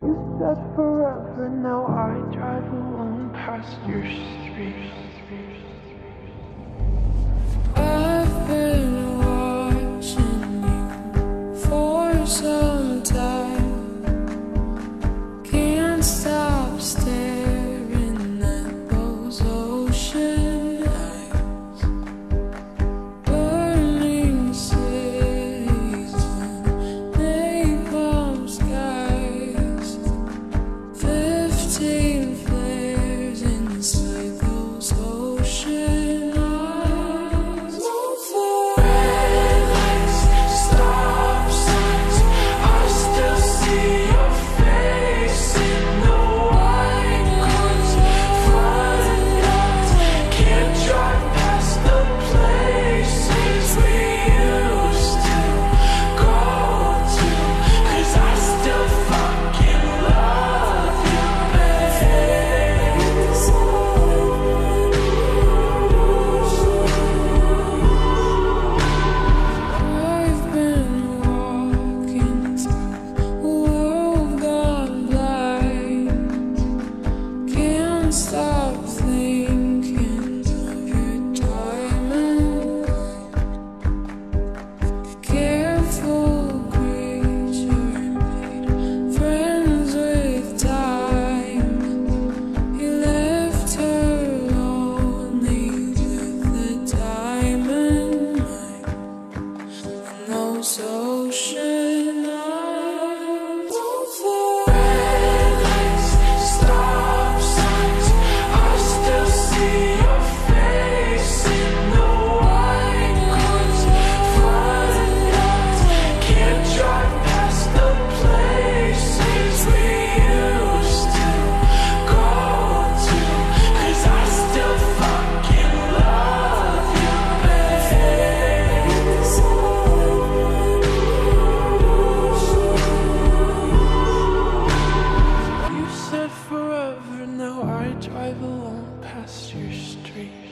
You said forever, now I drive alone past your street. basta. your street.